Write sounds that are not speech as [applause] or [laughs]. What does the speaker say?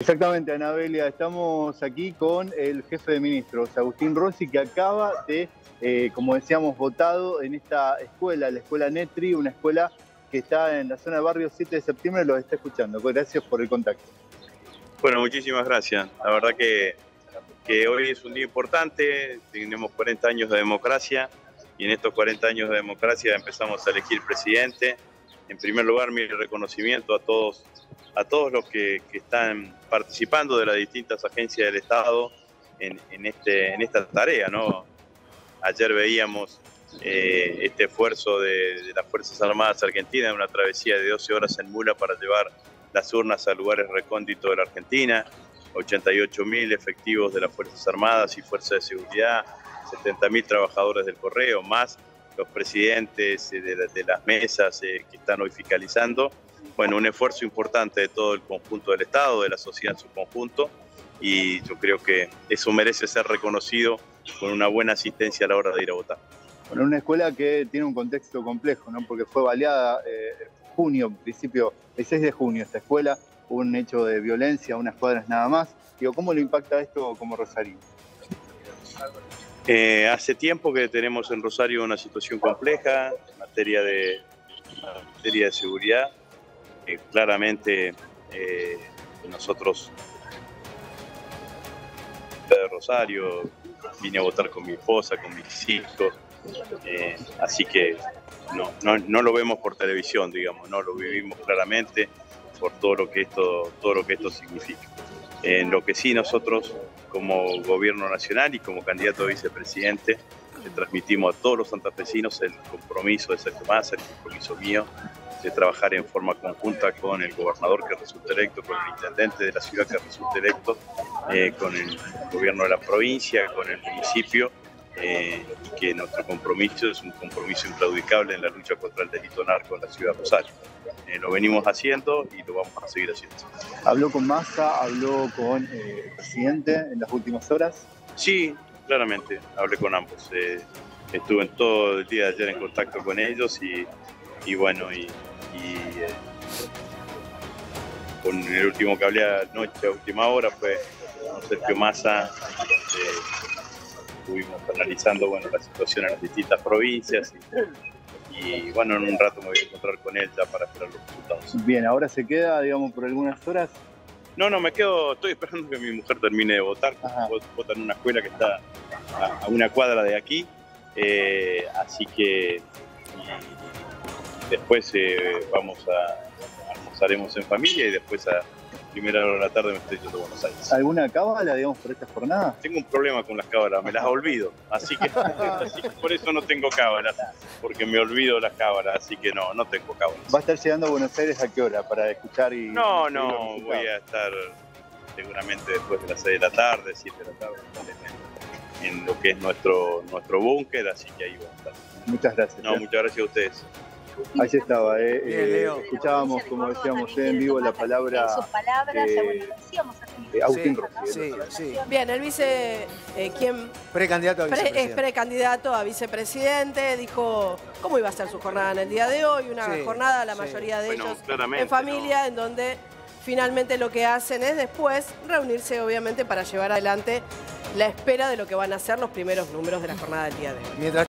Exactamente, Anabelia, estamos aquí con el jefe de ministros, Agustín Rossi, que acaba de, eh, como decíamos, votado en esta escuela, la escuela Netri, una escuela que está en la zona de barrio 7 de septiembre, los está escuchando. Gracias por el contacto. Bueno, muchísimas gracias. La verdad que hoy es un día importante, tenemos 40 años de democracia y en estos 40 años de democracia empezamos a elegir presidente. En primer lugar, mi reconocimiento a todos a todos los que, están participando de las distintas agencias del Estado en, este, en esta tarea. ¿no? Ayer veíamos eh, este esfuerzo de, las Fuerzas Armadas Argentinas, una travesía de 12 horas en mula para llevar las urnas a lugares recónditos de la Argentina, 88.000 efectivos de las Fuerzas Armadas y Fuerzas de Seguridad, 70.000 trabajadores del correo, más los presidentes de, de las mesas eh, que están hoy fiscalizando bueno, un esfuerzo importante de todo el conjunto del Estado, de la sociedad en su conjunto, y yo creo que eso merece ser reconocido con una buena asistencia a la hora de ir a votar. Bueno, una escuela que tiene un contexto complejo, ¿no? porque fue baleada eh, junio, principio, el 6 de junio esta escuela, hubo un hecho de violencia, unas cuadras nada más. Digo, ¿cómo le impacta esto como Rosario? Eh, hace tiempo que tenemos en Rosario una situación compleja en materia de, en materia de seguridad claramente eh, nosotros de Rosario, vine a votar con mi esposa, con mis hijos, eh, así que no, no, lo vemos por televisión, digamos, no lo vivimos claramente por todo lo que esto, todo lo que esto significa. En lo que sí nosotros como gobierno nacional y como candidato a vicepresidente le transmitimos a todos los santafesinos el compromiso de ser más, el compromiso mío de trabajar en forma conjunta con el gobernador que resulte electo, con el intendente de la ciudad que resulte electo, eh, con el gobierno de la provincia, con el municipio, eh, y que nuestro compromiso es un compromiso inclaudicable en la lucha contra el delito narco en la ciudad de Rosario. Eh, lo venimos haciendo y lo vamos a seguir haciendo. ¿Habló con Massa, habló con el presidente en las últimas horas? Sí, claramente, hablé con ambos. estuve en todo el día de ayer en contacto con ellos y, y bueno, y y eh, con el último que hablé anoche a última hora fue con Sergio Massa, estuvimos analizando bueno, la situación en las distintas provincias y, bueno, en un rato me voy a encontrar con él ya para esperar los resultados. Bien, ahora se queda, digamos, por algunas horas. No, no, me quedo, estoy esperando que mi mujer termine de votar, vota en una escuela que está a, una cuadra de aquí, eh, así que Después eh, vamos a almorzaremos en familia y después a primera hora de la tarde me estoy yendo a Buenos Aires. ¿Alguna cábala, digamos, por esta jornada? Tengo un problema con las cábalas, me las olvido. Así que, [laughs] por eso no tengo cábalas, porque me olvido las cábalas, así que no, no tengo cábalas. ¿Va a estar llegando a Buenos Aires a qué hora para escuchar y.? No, no, voy a estar seguramente después de las 6 de la tarde, 7 de la tarde, en, lo que es nuestro, nuestro búnker, así que ahí voy a estar. Muchas gracias. No, muchas gracias a ustedes. Ahí estaba, eh, eh escuchábamos, como decíamos en vivo, la palabra. Sus palabras, eh, bueno, decíamos eh, Agustín sí, sí, Bien, el vice, quien precandidato a vicepresidente. es precandidato a vicepresidente, dijo cómo iba a ser su jornada en el día de hoy, una jornada, la mayoría de ellos en familia, en donde finalmente lo que hacen es después reunirse, obviamente, para llevar adelante la espera de lo que van a ser los primeros números de la jornada del día de hoy.